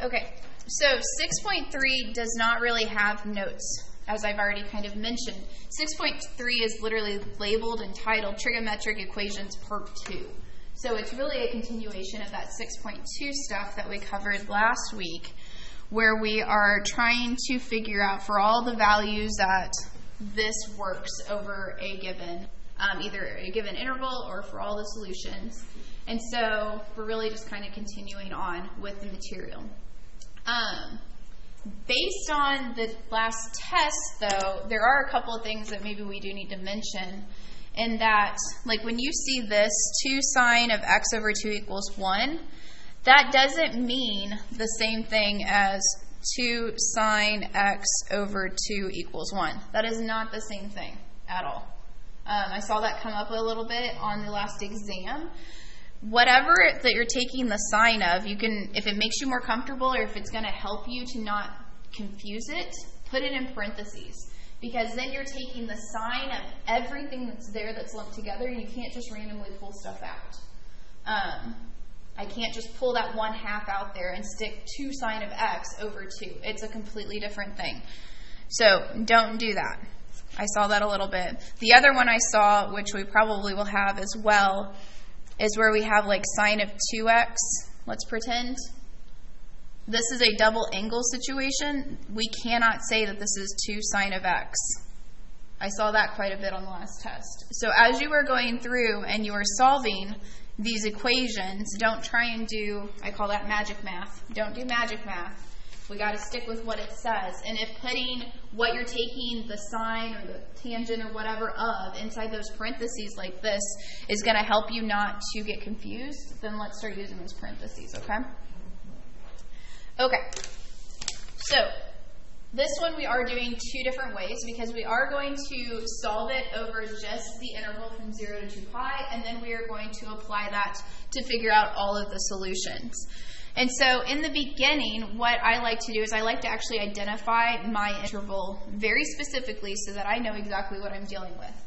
Okay, so 6.3 does not really have notes, as I've already kind of mentioned. 6.3 is literally labeled and titled Trigonometric Equations Part 2. So it's really a continuation of that 6.2 stuff that we covered last week, where we are trying to figure out for all the values that this works over a given, um, either a given interval or for all the solutions. And so we're really just kind of continuing on with the material. Um, based on the last test, though, there are a couple of things that maybe we do need to mention. In that, like when you see this 2 sine of x over 2 equals 1, that doesn't mean the same thing as 2 sine x over 2 equals 1. That is not the same thing at all. Um, I saw that come up a little bit on the last exam whatever that you're taking the sine of, you can, if it makes you more comfortable or if it's going to help you to not confuse it, put it in parentheses. Because then you're taking the sine of everything that's there that's lumped together, and you can't just randomly pull stuff out. Um, I can't just pull that one half out there and stick 2 sine of x over 2. It's a completely different thing. So don't do that. I saw that a little bit. The other one I saw, which we probably will have as well, is where we have like sine of 2x. Let's pretend. This is a double angle situation. We cannot say that this is 2 sine of x. I saw that quite a bit on the last test. So as you are going through and you are solving these equations, don't try and do, I call that magic math. Don't do magic math. We got to stick with what it says. And if putting what you're taking the sine or the tangent or whatever of inside those parentheses like this is going to help you not to get confused, then let's start using those parentheses, okay? Okay. So this one we are doing two different ways because we are going to solve it over just the interval from 0 to 2 pi, and then we are going to apply that to figure out all of the solutions. And so in the beginning, what I like to do is I like to actually identify my interval very specifically so that I know exactly what I'm dealing with.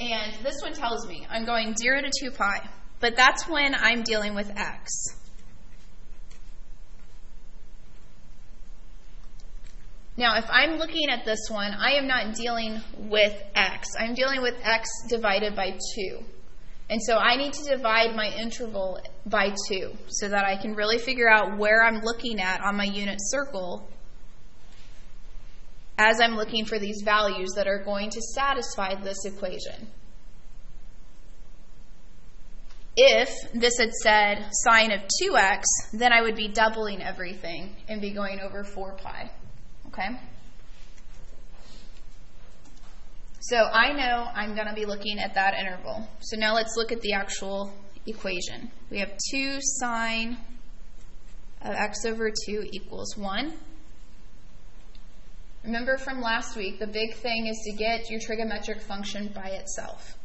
And this one tells me I'm going 0 to 2 pi, but that's when I'm dealing with x. Now, if I'm looking at this one, I am not dealing with x. I'm dealing with x divided by 2. And so I need to divide my interval by 2 so that I can really figure out where I'm looking at on my unit circle as I'm looking for these values that are going to satisfy this equation. If this had said sine of 2x, then I would be doubling everything and be going over 4 pi. Okay? So I know I'm going to be looking at that interval. So now let's look at the actual equation. We have 2 sine of x over 2 equals 1. Remember from last week, the big thing is to get your trigonometric function by itself.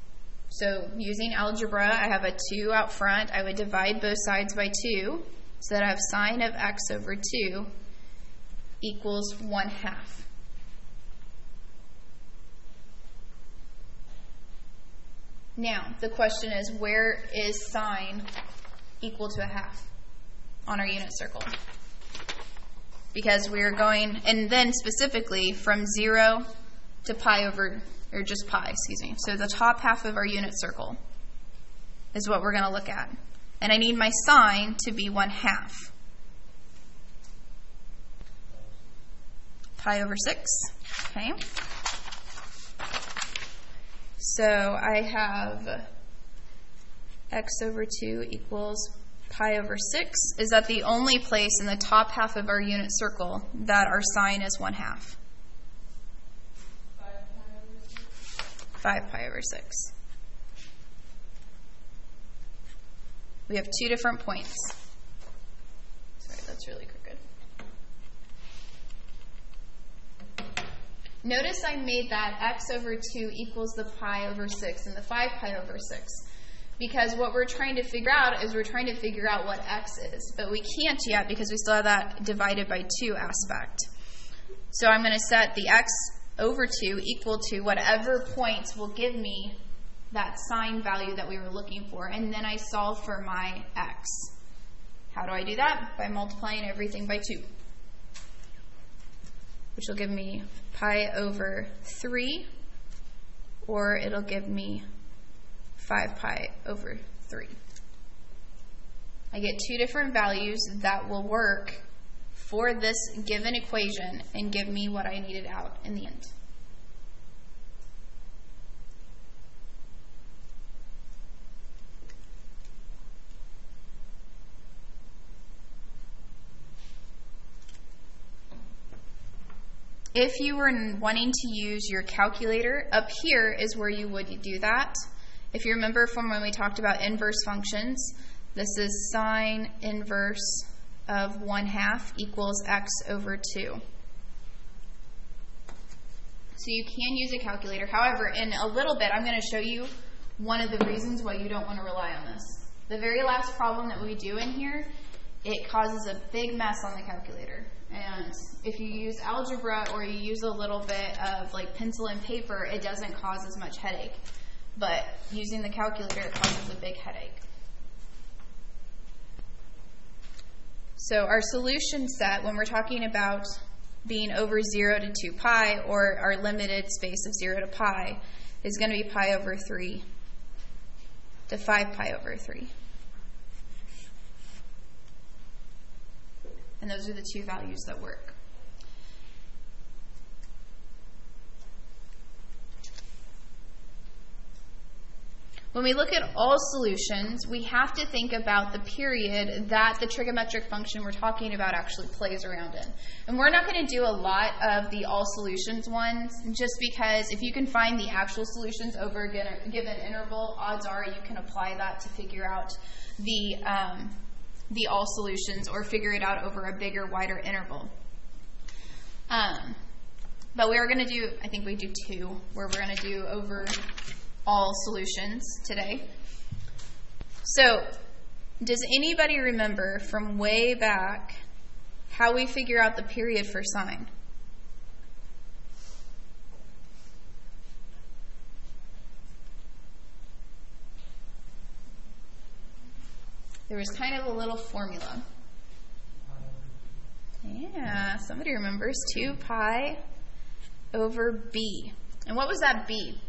So using algebra, I have a 2 out front. I would divide both sides by 2 so that I have sine of x over 2 equals 1 half. Now, the question is, where is sine equal to a half on our unit circle? Because we are going, and then specifically from 0 to pi over, or just pi, excuse me. So the top half of our unit circle is what we're going to look at. And I need my sine to be 1 half. Pi over 6, okay? So I have x over 2 equals pi over 6. Is that the only place in the top half of our unit circle that our sine is 1 half? 5 pi over 6. We have two different points. Sorry, that's really crooked. Notice I made that x over 2 equals the pi over 6 and the 5 pi over 6. Because what we're trying to figure out is we're trying to figure out what x is. But we can't yet because we still have that divided by 2 aspect. So I'm going to set the x over 2 equal to whatever points will give me that sine value that we were looking for. And then I solve for my x. How do I do that? By multiplying everything by 2, which will give me pi over 3, or it'll give me 5 pi over 3. I get two different values that will work for this given equation and give me what I needed out in the end. If you were wanting to use your calculator, up here is where you would do that. If you remember from when we talked about inverse functions, this is sine inverse of 1 half equals x over 2. So you can use a calculator. However, in a little bit, I'm going to show you one of the reasons why you don't want to rely on this. The very last problem that we do in here, it causes a big mess on the calculator. And if you use algebra or you use a little bit of like pencil and paper, it doesn't cause as much headache. But using the calculator, it causes a big headache. So our solution set, when we're talking about being over 0 to 2 pi, or our limited space of 0 to pi, is going to be pi over 3 to 5 pi over 3. And those are the two values that work. When we look at all solutions, we have to think about the period that the trigonometric function we're talking about actually plays around in. And we're not going to do a lot of the all solutions ones just because if you can find the actual solutions over a given interval, odds are you can apply that to figure out the, um, the all solutions or figure it out over a bigger, wider interval. Um, but we are going to do, I think we do two, where we're going to do over all solutions today. So, does anybody remember from way back how we figure out the period for sine? There was kind of a little formula. Yeah, somebody remembers 2 pi over b. And what was that b?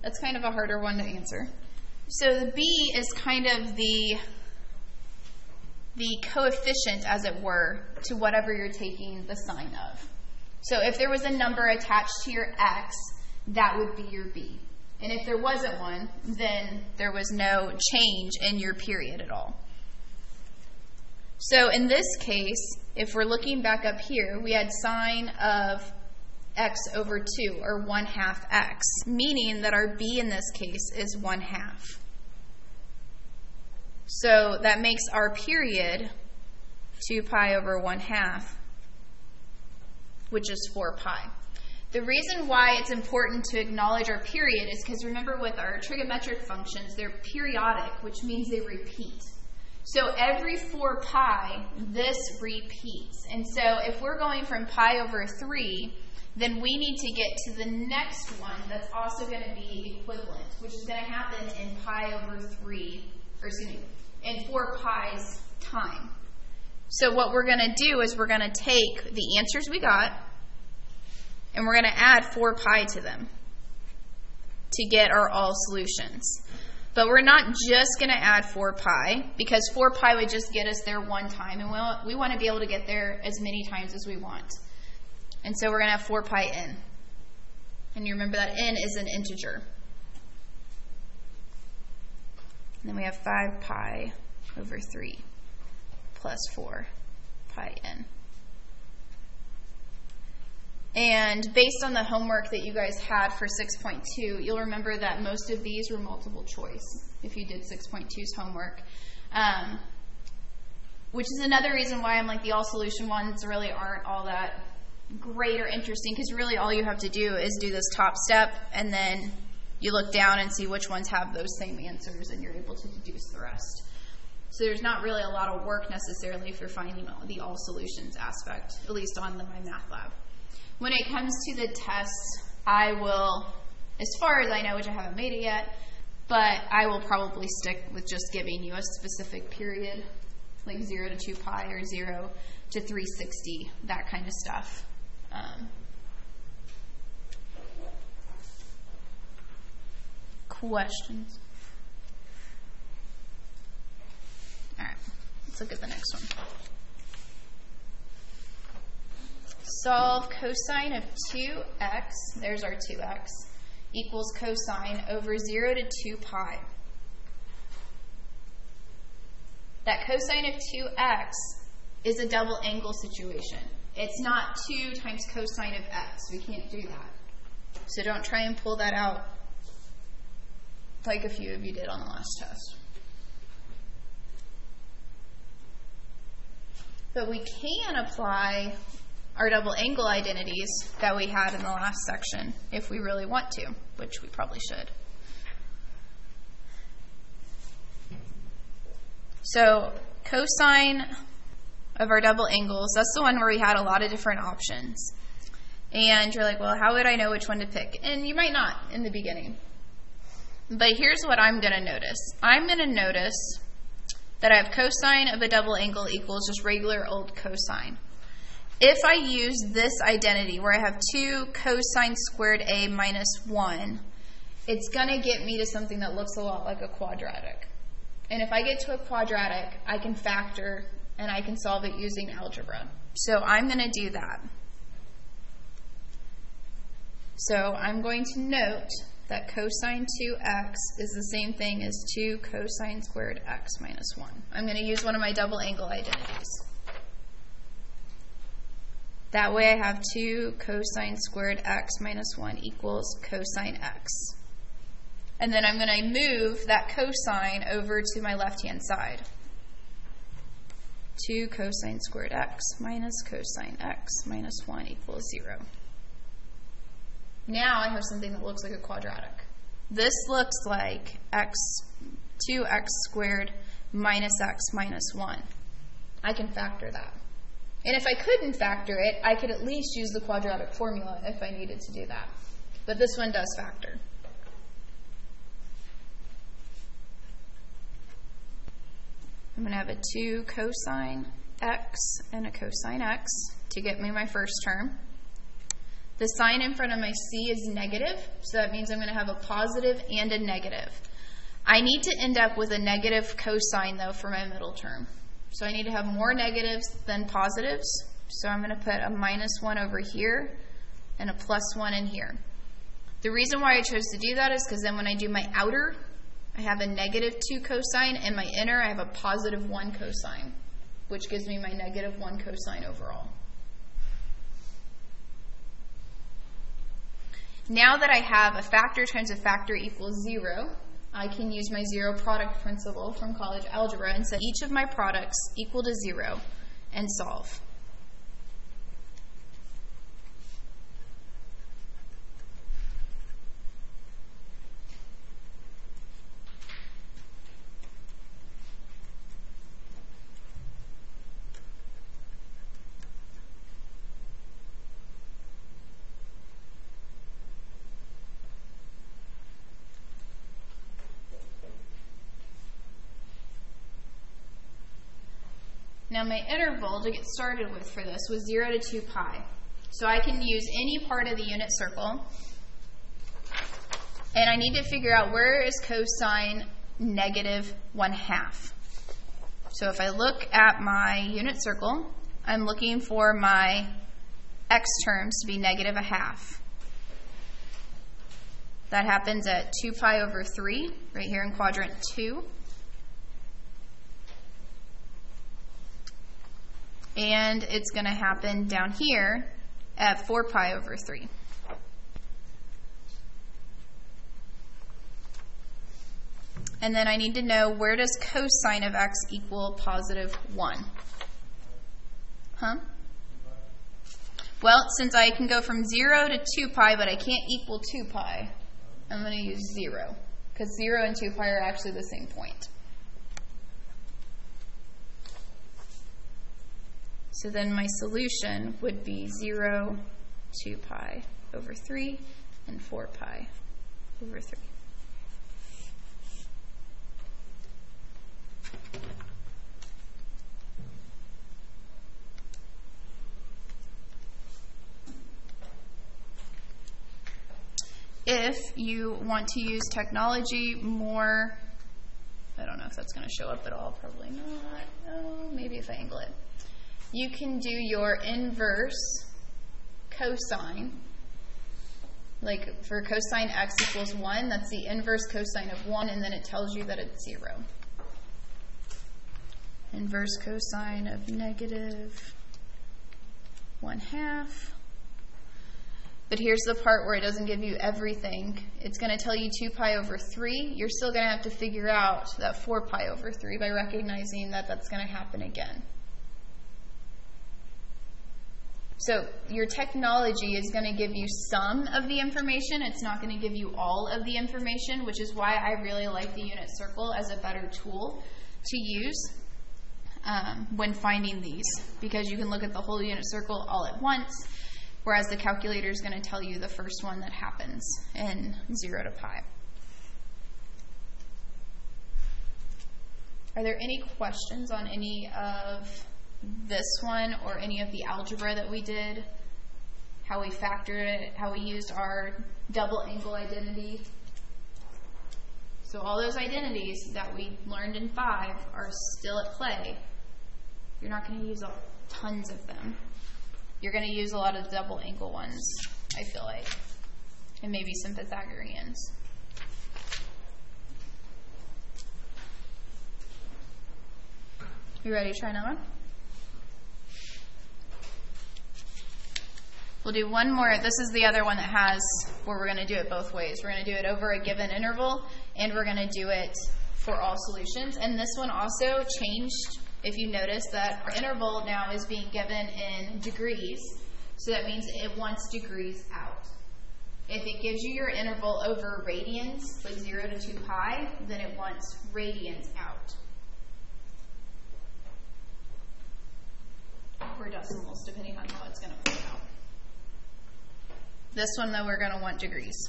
That's kind of a harder one to answer. So the b is kind of the the coefficient, as it were, to whatever you're taking the sine of. So if there was a number attached to your x, that would be your b. And if there wasn't one, then there was no change in your period at all. So in this case, if we're looking back up here, we had sine of x over 2, or 1 half x, meaning that our b in this case is 1 half. So that makes our period 2 pi over 1 half, which is 4 pi. The reason why it's important to acknowledge our period is because remember with our trigonometric functions, they're periodic, which means they repeat. So every 4 pi, this repeats. And so if we're going from pi over 3 then we need to get to the next one that's also going to be equivalent, which is going to happen in pi over 3, in 4 pi's time. So what we're going to do is we're going to take the answers we got, and we're going to add 4 pi to them to get our all solutions. But we're not just going to add 4 pi, because 4 pi would just get us there one time, and we want, we want to be able to get there as many times as we want. And so we're going to have 4 pi n. And you remember that n is an integer. And then we have 5 pi over 3 plus 4 pi n. And based on the homework that you guys had for 6.2, you'll remember that most of these were multiple choice if you did 6.2's homework. Um, which is another reason why I'm like the all solution ones really aren't all that great or interesting because really all you have to do is do this top step and then you look down and see which ones have those same answers and you're able to deduce the rest. So there's not really a lot of work necessarily for finding the all solutions aspect, at least on the My Math Lab. When it comes to the tests, I will, as far as I know, which I haven't made it yet, but I will probably stick with just giving you a specific period, like 0 to 2 pi or 0 to 360, that kind of stuff. Um, questions? All right, let's look at the next one. Solve cosine of 2x, there's our 2x, equals cosine over 0 to 2 pi. That cosine of 2x is a double angle situation. It's not 2 times cosine of x. We can't do that. So don't try and pull that out like a few of you did on the last test. But we can apply our double angle identities that we had in the last section if we really want to, which we probably should. So cosine of our double angles, that's the one where we had a lot of different options. And you're like, well, how would I know which one to pick? And you might not in the beginning. But here's what I'm going to notice. I'm going to notice that I have cosine of a double angle equals just regular old cosine. If I use this identity where I have 2 cosine squared a minus 1, it's going to get me to something that looks a lot like a quadratic. And if I get to a quadratic, I can factor and I can solve it using algebra. So I'm going to do that. So I'm going to note that cosine 2x is the same thing as 2 cosine squared x minus 1. I'm going to use one of my double angle identities. That way I have 2 cosine squared x minus 1 equals cosine x. And then I'm going to move that cosine over to my left-hand side. 2 cosine squared x minus cosine x minus 1 equals 0. Now I have something that looks like a quadratic. This looks like x 2x squared minus x minus 1. I can factor that. And if I couldn't factor it, I could at least use the quadratic formula if I needed to do that. But this one does factor. I'm going to have a 2 cosine x and a cosine x to get me my first term. The sign in front of my c is negative, so that means I'm going to have a positive and a negative. I need to end up with a negative cosine, though, for my middle term. So I need to have more negatives than positives. So I'm going to put a minus 1 over here and a plus 1 in here. The reason why I chose to do that is because then when I do my outer, I have a negative 2 cosine, and my inner, I have a positive 1 cosine, which gives me my negative 1 cosine overall. Now that I have a factor times a factor equals 0, I can use my zero product principle from college algebra and set each of my products equal to 0 and solve. Now my interval to get started with for this was 0 to 2 pi. So I can use any part of the unit circle. And I need to figure out where is cosine negative 1 half. So if I look at my unit circle, I'm looking for my x terms to be negative a half. That happens at 2 pi over 3, right here in quadrant 2. And it's going to happen down here at 4 pi over 3. And then I need to know where does cosine of x equal positive 1? Huh? Well, since I can go from 0 to 2 pi, but I can't equal 2 pi, I'm going to use 0, because 0 and 2 pi are actually the same point. So then my solution would be 0 2 pi over 3 and 4 pi over 3. If you want to use technology more, I don't know if that's going to show up at all, probably not. Oh, maybe if I angle it. You can do your inverse cosine. Like for cosine x equals 1, that's the inverse cosine of 1, and then it tells you that it's 0. Inverse cosine of negative 1 half. But here's the part where it doesn't give you everything. It's going to tell you 2 pi over 3. You're still going to have to figure out that 4 pi over 3 by recognizing that that's going to happen again. So your technology is going to give you some of the information. It's not going to give you all of the information, which is why I really like the unit circle as a better tool to use um, when finding these, because you can look at the whole unit circle all at once, whereas the calculator is going to tell you the first one that happens in 0 to pi. Are there any questions on any of this one or any of the algebra that we did, how we factored it, how we used our double angle identity. So all those identities that we learned in five are still at play. You're not going to use tons of them. You're going to use a lot of double angle ones, I feel like, and maybe some Pythagoreans. You ready to try another one? We'll do one more. This is the other one that has where we're going to do it both ways. We're going to do it over a given interval, and we're going to do it for all solutions. And this one also changed, if you notice, that our interval now is being given in degrees. So that means it wants degrees out. If it gives you your interval over radians, like 0 to 2 pi, then it wants radians out. Or decimals, depending on how it's going to play out. This one, though, we're going to want degrees.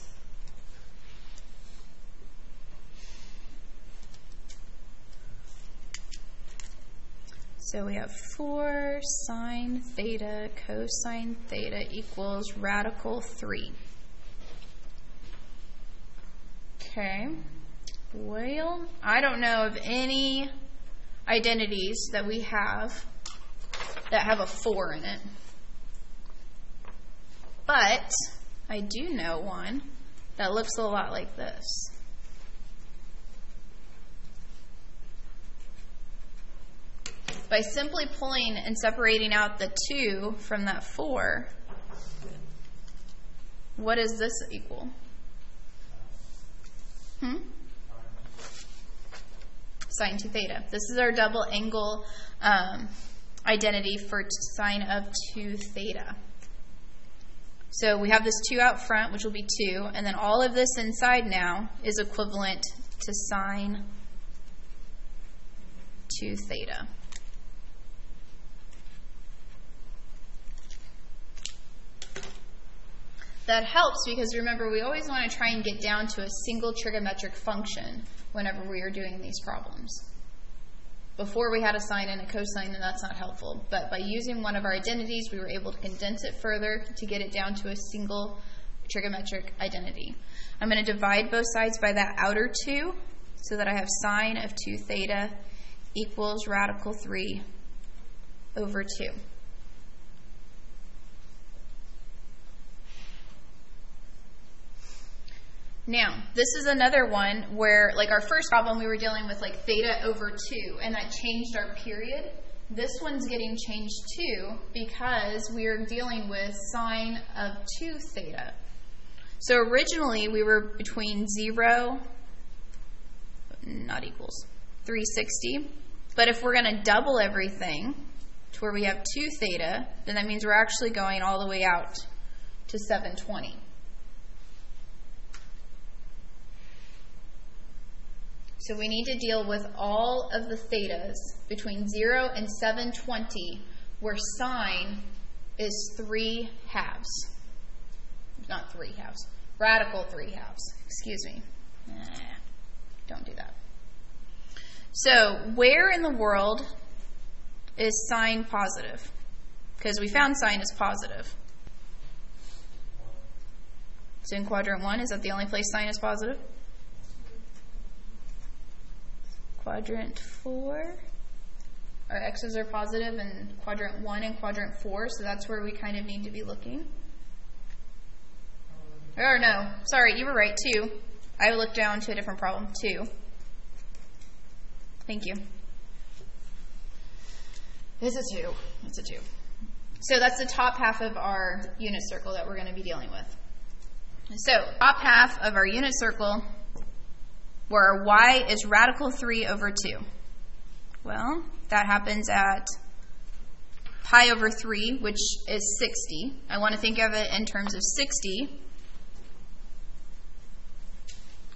So we have 4 sine theta cosine theta equals radical 3. Okay. Well, I don't know of any identities that we have that have a 4 in it. But I do know one that looks a lot like this. By simply pulling and separating out the 2 from that 4, what does this equal? Hmm? Sine 2 theta. This is our double angle um, identity for sine of 2 theta. So we have this 2 out front, which will be 2, and then all of this inside now is equivalent to sine 2 theta. That helps because remember, we always want to try and get down to a single trigonometric function whenever we are doing these problems. Before we had a sine and a cosine, and that's not helpful. But by using one of our identities, we were able to condense it further to get it down to a single trigonometric identity. I'm going to divide both sides by that outer 2 so that I have sine of 2 theta equals radical 3 over 2. Now, this is another one where, like our first problem, we were dealing with like theta over 2, and that changed our period. This one's getting changed too because we are dealing with sine of 2 theta. So originally we were between 0, not equals, 360. But if we're going to double everything to where we have 2 theta, then that means we're actually going all the way out to 720. So we need to deal with all of the thetas between 0 and 720 where sine is 3 halves. not 3 halves, radical 3 halves. Excuse me. Nah, don't do that. So, where in the world is sine positive? Because we found sine is positive. So in quadrant 1, is that the only place sine is positive? Quadrant 4. Our x's are positive in quadrant 1 and quadrant 4, so that's where we kind of need to be looking. Or no, sorry, you were right, 2. I looked down to a different problem, 2. Thank you. It's a 2. It's a 2. So that's the top half of our unit circle that we're going to be dealing with. So, top half of our unit circle, where y is radical 3 over 2. Well, that happens at pi over 3, which is 60. I want to think of it in terms of 60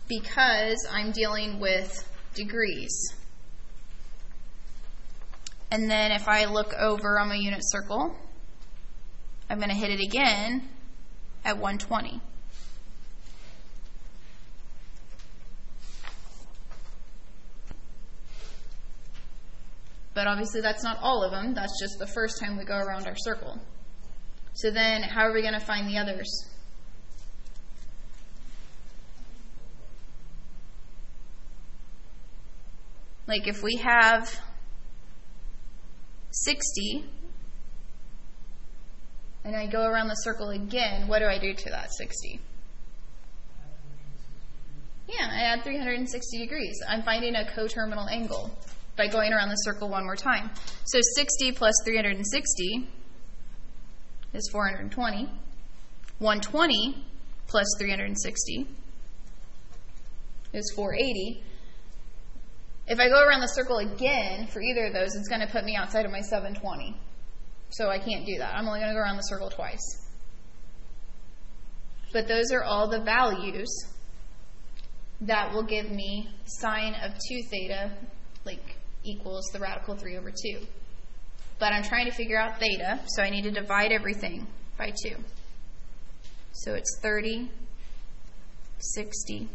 because I'm dealing with degrees. And then if I look over on my unit circle, I'm going to hit it again at 120. But obviously that's not all of them. That's just the first time we go around our circle. So then how are we going to find the others? Like if we have 60 and I go around the circle again, what do I do to that 60? Yeah, I add 360 degrees. I'm finding a coterminal angle by going around the circle one more time. So 60 plus 360 is 420. 120 plus 360 is 480. If I go around the circle again for either of those, it's going to put me outside of my 720. So I can't do that. I'm only going to go around the circle twice. But those are all the values that will give me sine of 2 theta, like equals the radical 3 over 2. But I'm trying to figure out theta, so I need to divide everything by 2. So it's 30, 60,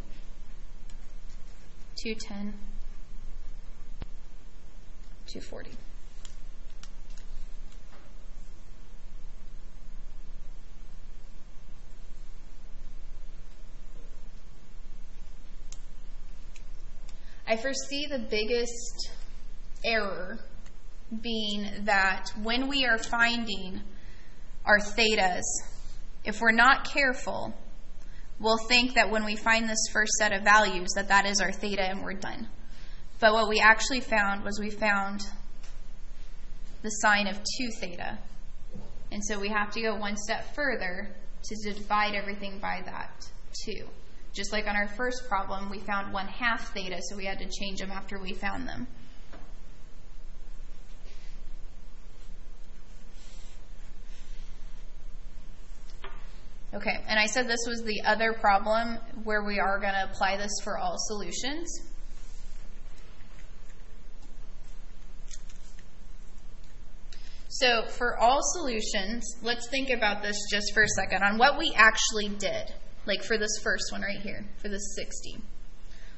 210, 240. I foresee the biggest error being that when we are finding our thetas, if we're not careful, we'll think that when we find this first set of values that that is our theta and we're done. But what we actually found was we found the sine of 2 theta. And so we have to go one step further to divide everything by that 2. Just like on our first problem, we found 1 half theta, so we had to change them after we found them. Okay, and I said this was the other problem where we are going to apply this for all solutions. So for all solutions, let's think about this just for a second on what we actually did, like for this first one right here, for this 60.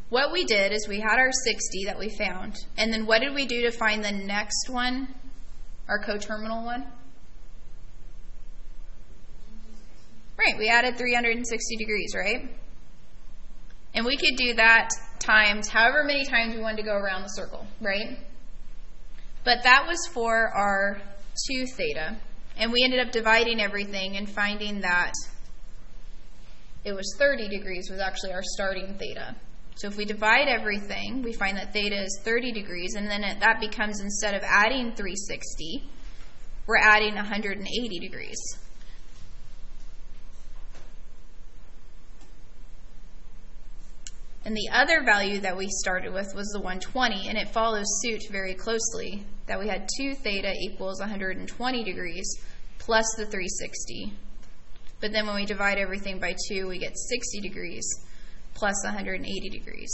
What we did is we had our 60 that we found, and then what did we do to find the next one, our coterminal one? Right, we added 360 degrees, right? And we could do that times however many times we wanted to go around the circle, right? But that was for our 2 theta. And we ended up dividing everything and finding that it was 30 degrees was actually our starting theta. So if we divide everything, we find that theta is 30 degrees, and then it, that becomes instead of adding 360, we're adding 180 degrees. And the other value that we started with was the 120, and it follows suit very closely that we had 2 theta equals 120 degrees plus the 360. But then when we divide everything by 2, we get 60 degrees plus 180 degrees.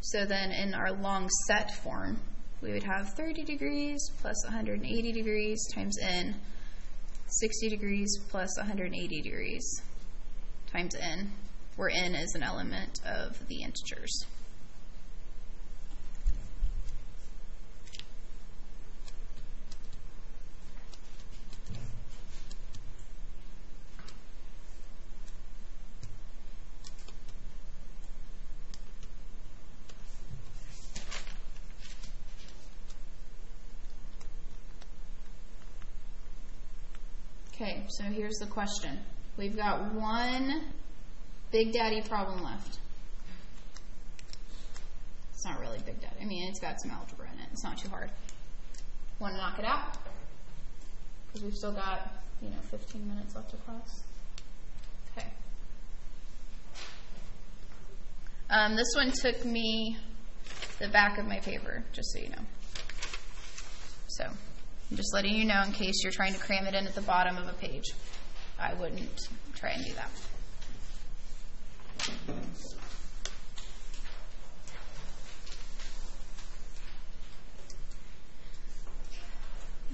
So then in our long set form, we would have 30 degrees plus 180 degrees times n, 60 degrees plus 180 degrees times n, where n is an element of the integers. Okay, so here's the question. We've got one Big Daddy problem left. It's not really Big Daddy. I mean, it's got some algebra in it. It's not too hard. Want to knock it out? Because we've still got, you know, 15 minutes left of class. Okay. Um, this one took me the back of my paper, just so you know. So, I'm just letting you know in case you're trying to cram it in at the bottom of a page. I wouldn't try and do that.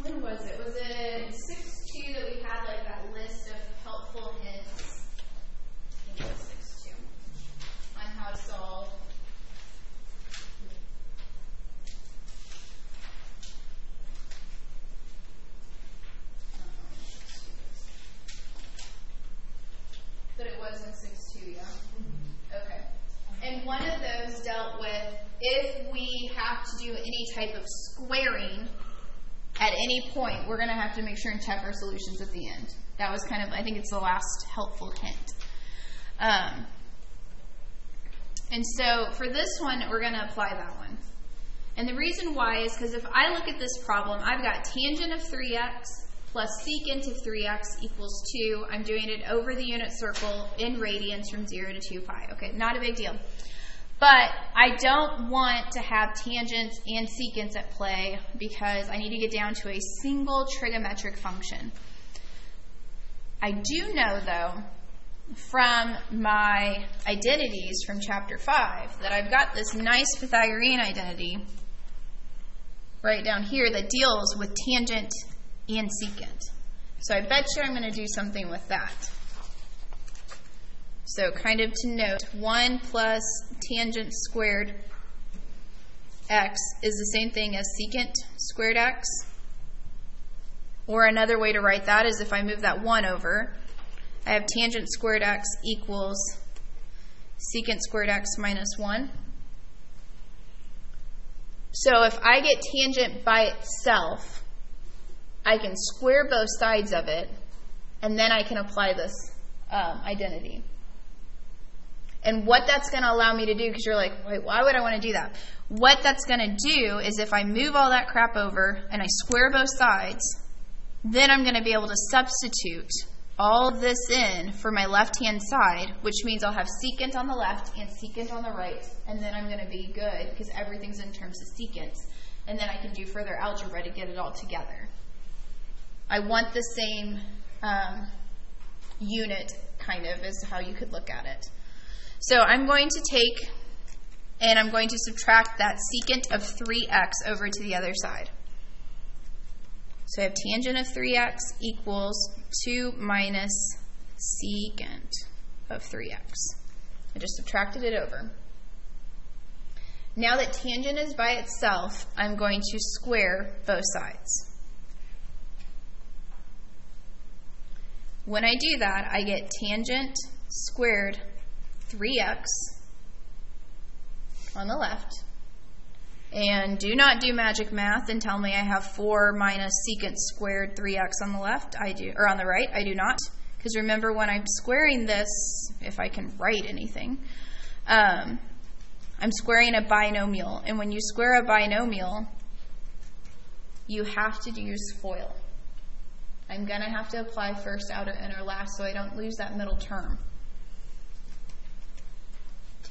When was it? Was it six two that we had like that list of helpful hints? I think it was six two on how to solve. But it was in six two, yeah. Okay. And one of those dealt with if we have to do any type of squaring at any point, we're going to have to make sure and check our solutions at the end. That was kind of, I think it's the last helpful hint. Um, and so for this one, we're going to apply that one. And the reason why is because if I look at this problem, I've got tangent of 3x plus secant of 3x equals 2. I'm doing it over the unit circle in radians from 0 to 2 pi. Okay, not a big deal. But I don't want to have tangents and secants at play because I need to get down to a single trigonometric function. I do know, though, from my identities from chapter 5 that I've got this nice Pythagorean identity right down here that deals with tangent and secant. So I bet you I'm going to do something with that. So kind of to note, 1 plus tangent squared x is the same thing as secant squared x. Or another way to write that is if I move that 1 over, I have tangent squared x equals secant squared x minus 1. So if I get tangent by itself, I can square both sides of it, and then I can apply this um, identity. And what that's going to allow me to do, because you're like, wait, why would I want to do that? What that's going to do is if I move all that crap over and I square both sides, then I'm going to be able to substitute all of this in for my left-hand side, which means I'll have secant on the left and secant on the right, and then I'm going to be good because everything's in terms of secants. And then I can do further algebra to get it all together. I want the same um, unit, kind of, is how you could look at it. So I'm going to take and I'm going to subtract that secant of 3x over to the other side. So I have tangent of 3x equals 2 minus secant of 3x. I just subtracted it over. Now that tangent is by itself, I'm going to square both sides. When I do that, I get tangent squared 3x on the left. And do not do magic math and tell me I have 4 minus secant squared 3x on the left. I do, or on the right. I do not. Because remember, when I'm squaring this, if I can write anything, um, I'm squaring a binomial. And when you square a binomial, you have to use FOIL. I'm going to have to apply first, outer, inner, last so I don't lose that middle term.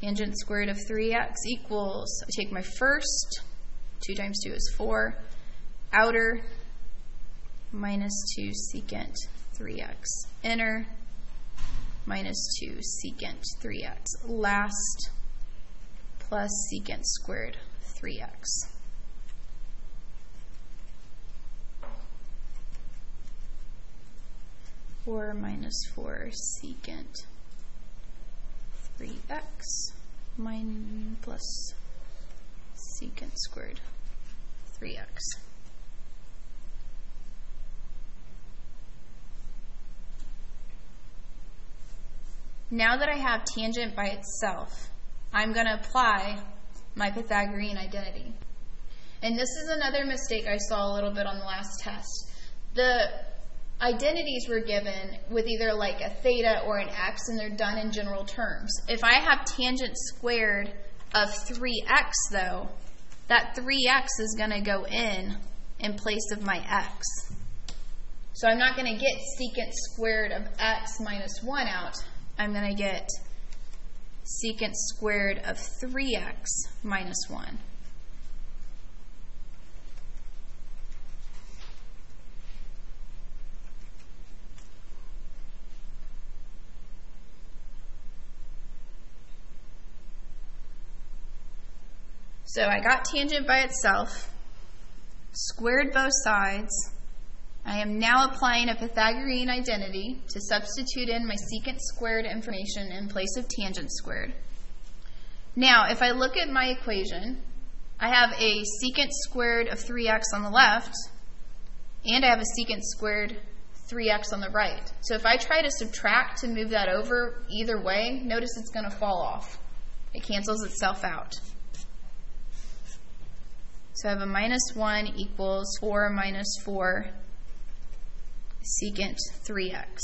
Tangent squared of 3x equals, I take my first, 2 times 2 is 4, outer minus 2 secant 3x, inner minus 2 secant 3x, last plus secant squared 3x. Four minus four secant 3x minus plus secant squared 3x. Now that I have tangent by itself, I'm going to apply my Pythagorean identity. And this is another mistake I saw a little bit on the last test. The identities were given with either like a theta or an x, and they're done in general terms. If I have tangent squared of 3x, though, that 3x is going to go in in place of my x. So I'm not going to get secant squared of x minus 1 out. I'm going to get secant squared of 3x minus 1. So I got tangent by itself, squared both sides. I am now applying a Pythagorean identity to substitute in my secant squared information in place of tangent squared. Now, if I look at my equation, I have a secant squared of 3x on the left, and I have a secant squared 3x on the right. So if I try to subtract to move that over either way, notice it's going to fall off. It cancels itself out. So I have a minus 1 equals 4 minus 4 secant 3x.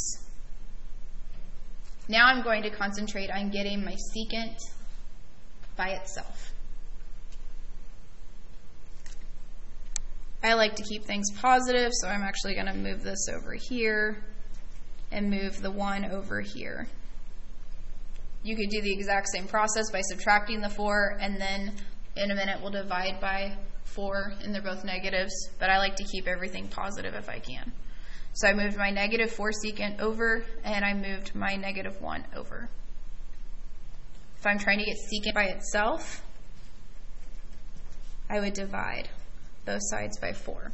Now I'm going to concentrate on getting my secant by itself. I like to keep things positive, so I'm actually going to move this over here and move the 1 over here. You could do the exact same process by subtracting the 4, and then in a minute we'll divide by 4, and they're both negatives, but I like to keep everything positive if I can. So I moved my negative 4 secant over, and I moved my negative 1 over. If I'm trying to get secant by itself, I would divide both sides by 4.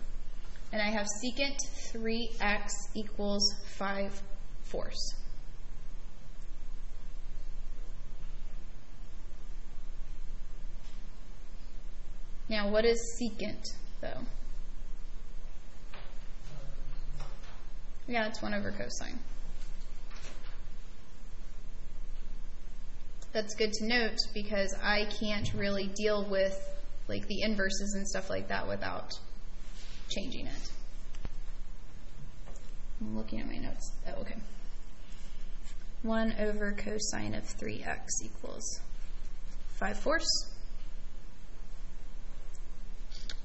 And I have secant 3x equals 5 fourths. Now, what is secant, though? Yeah, it's 1 over cosine. That's good to note because I can't really deal with like the inverses and stuff like that without changing it. I'm looking at my notes. Oh, okay. 1 over cosine of 3x equals 5 fourths.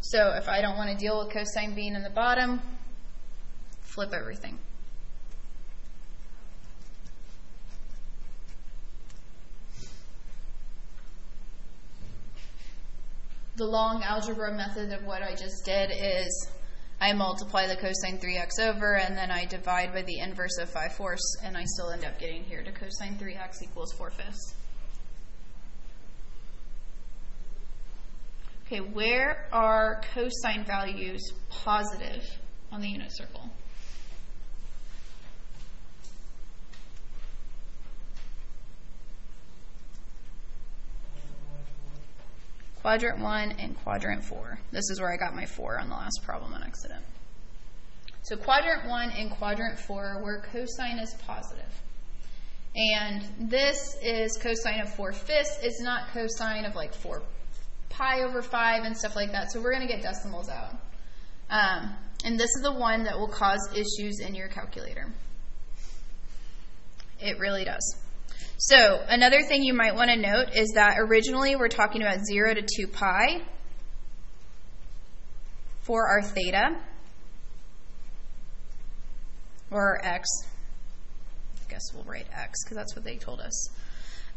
So if I don't want to deal with cosine being in the bottom, flip everything. The long algebra method of what I just did is I multiply the cosine 3x over and then I divide by the inverse of 5 fourths and I still end up getting here to cosine 3x equals 4 fifths. Okay, where are cosine values positive on the unit circle? Quadrant 1 and quadrant 4. This is where I got my 4 on the last problem on accident. So quadrant 1 and quadrant 4 where cosine is positive. And this is cosine of 4 fifths. It's not cosine of like 4 pi over 5 and stuff like that. So we're going to get decimals out. Um, and this is the one that will cause issues in your calculator. It really does. So another thing you might want to note is that originally we're talking about 0 to 2 pi for our theta, or our x. I guess we'll write x because that's what they told us.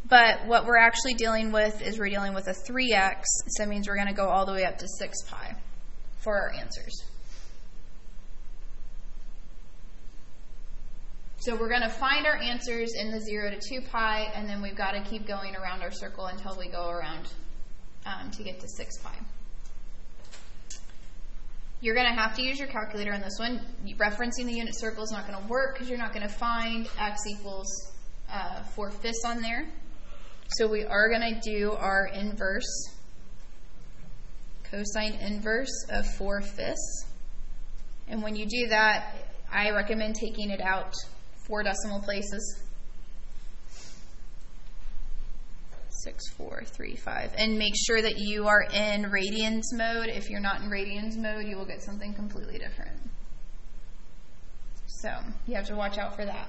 But what we're actually dealing with is we're dealing with a 3x, so that means we're going to go all the way up to 6 pi for our answers. So we're going to find our answers in the 0 to 2 pi, and then we've got to keep going around our circle until we go around um, to get to 6 pi. You're going to have to use your calculator on this one. Referencing the unit circle is not going to work because you're not going to find x equals uh, 4 fifths on there. So we are going to do our inverse, cosine inverse of 4 fifths. And when you do that, I recommend taking it out four decimal places. Six, four, three, five. And make sure that you are in radians mode. If you're not in radians mode, you will get something completely different. So you have to watch out for that.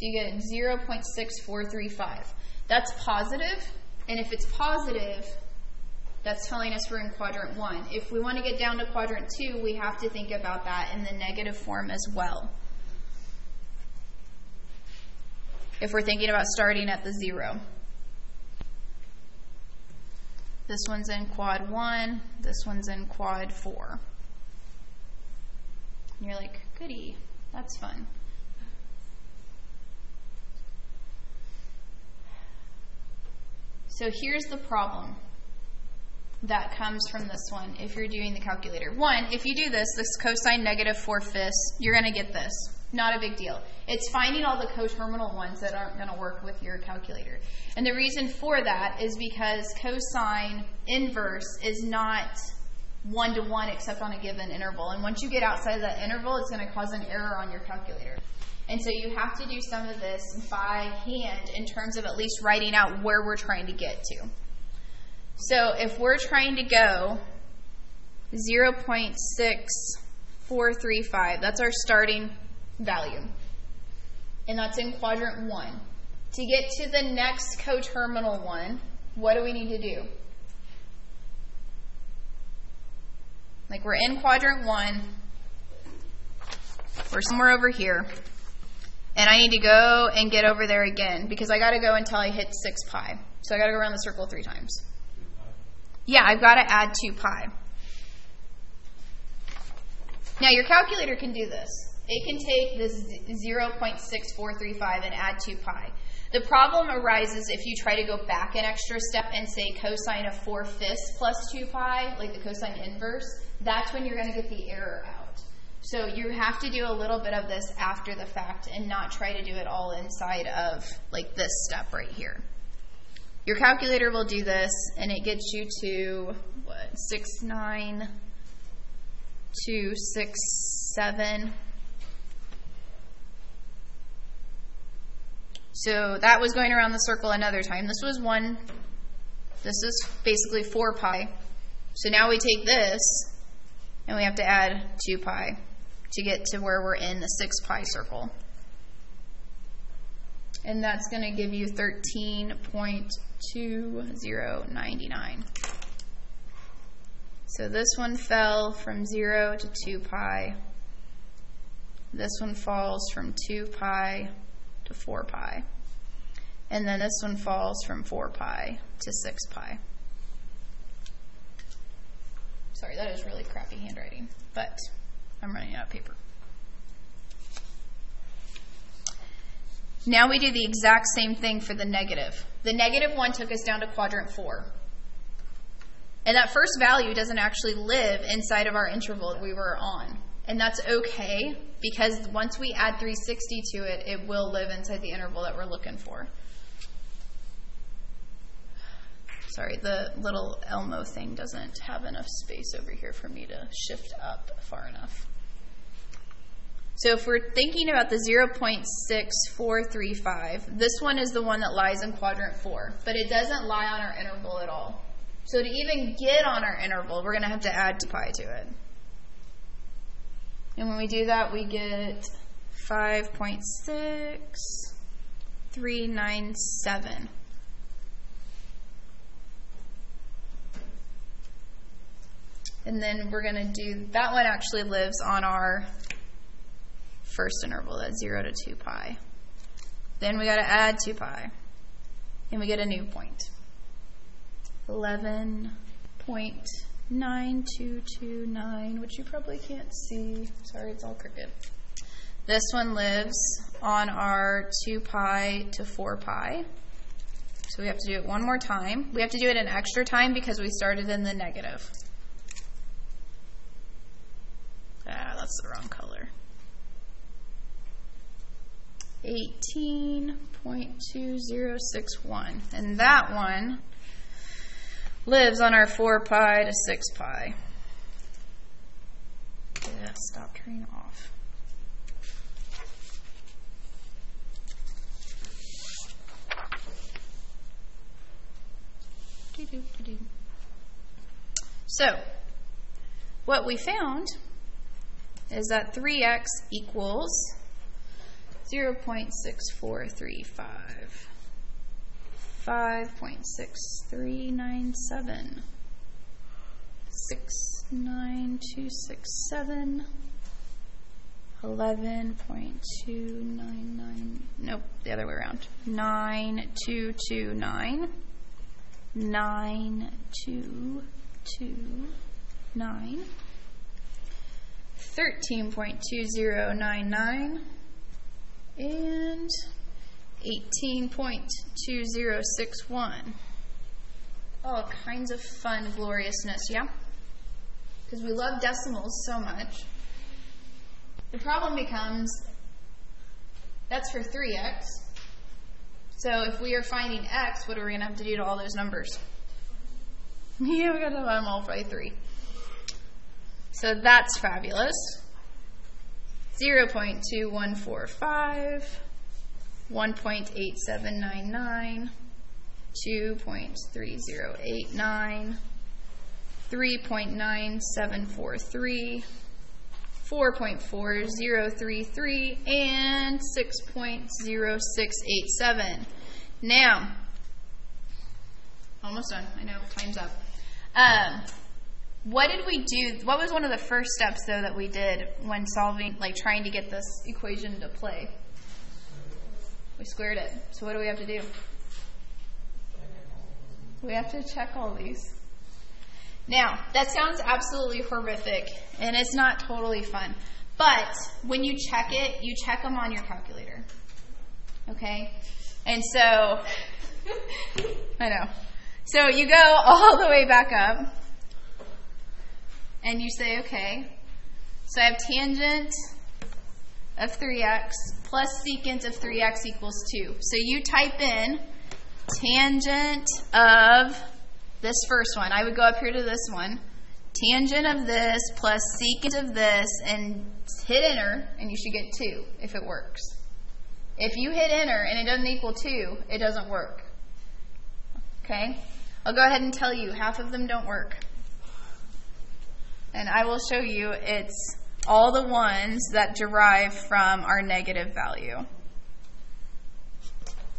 So you get 0.6435. That's positive, and if it's positive, that's telling us we're in quadrant one. If we want to get down to quadrant two, we have to think about that in the negative form as well. If we're thinking about starting at the zero. This one's in quad one, this one's in quad four. And you're like, goody, that's fun. So here's the problem that comes from this one if you're doing the calculator. One, if you do this, this cosine negative 4 fifths, you're going to get this. Not a big deal. It's finding all the coterminal ones that aren't going to work with your calculator. And the reason for that is because cosine inverse is not one to one except on a given interval. And once you get outside of that interval, it's going to cause an error on your calculator. And so you have to do some of this by hand in terms of at least writing out where we're trying to get to. So if we're trying to go 0.6435, that's our starting value. And that's in quadrant one. To get to the next coterminal one, what do we need to do? Like we're in quadrant one, we're somewhere over here, and I need to go and get over there again because I got to go until I hit 6 pi. So I got to go around the circle three times. Yeah, I've got to add 2 pi. Now, your calculator can do this. It can take this 0.6435 and add 2 pi. The problem arises if you try to go back an extra step and say cosine of 4 fifths plus 2 pi, like the cosine inverse, that's when you're going to get the error out. So you have to do a little bit of this after the fact and not try to do it all inside of like this step right here. Your calculator will do this, and it gets you to what six nine two six seven. So that was going around the circle another time. This was one. This is basically four pi. So now we take this, and we have to add two pi to get to where we're in the six pi circle. And that's going to give you 13.2099. So this one fell from 0 to 2 pi. This one falls from 2 pi to 4 pi. And then this one falls from 4 pi to 6 pi. Sorry, that is really crappy handwriting, but I'm running out of paper. Now we do the exact same thing for the negative. The negative 1 took us down to quadrant 4. And that first value doesn't actually live inside of our interval that we were on. And that's okay because once we add 360 to it, it will live inside the interval that we're looking for. Sorry, the little Elmo thing doesn't have enough space over here for me to shift up far enough. So if we're thinking about the 0.6435, this one is the one that lies in quadrant 4, but it doesn't lie on our interval at all. So to even get on our interval, we're going to have to add 2 pi to it. And when we do that, we get 5.6397. And then we're going to do, that one actually lives on our first interval, that's 0 to 2 pi. Then we got to add 2 pi, and we get a new point. 11.9229, which you probably can't see. Sorry, it's all crooked. This one lives on our 2 pi to 4 pi. So we have to do it one more time. We have to do it an extra time because we started in the negative. Ah, that's the wrong color. 18.2061. And that one lives on our 4 pi to 6 pi. Yeah, stop turning off. So, what we found is that 3x equals 0.6435, 5.6397, 69267, 11.299, nope, the other way around, 9229, 9229, 13.2099, and 18.2061. All kinds of fun gloriousness, yeah? Because we love decimals so much. The problem becomes that's for 3x. So if we are finding x, what are we going to have to do to all those numbers? yeah, we got to divide them all by 3. So that's fabulous. 0.2145, 1.8799, 2.3089, 3.9743, 4.4033, and 6.0687. Now, almost done. I know, time's up. Um, what did we do? What was one of the first steps, though, that we did when solving, like trying to get this equation to play? We squared it. So what do we have to do? We have to check all these. Now, that sounds absolutely horrific, and it's not totally fun. But when you check it, you check them on your calculator. Okay? And so, I know. So you go all the way back up and you say, okay, so I have tangent of 3x plus secant of 3x equals 2. So you type in tangent of this first one. I would go up here to this one. Tangent of this plus secant of this and hit enter and you should get 2 if it works. If you hit enter and it doesn't equal 2, it doesn't work. Okay? I'll go ahead and tell you half of them don't work. And I will show you it's all the ones that derive from our negative value.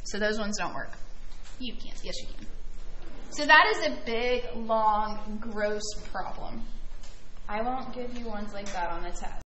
So those ones don't work. You can't. Yes, you can. So that is a big, long, gross problem. I won't give you ones like that on a test.